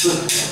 是。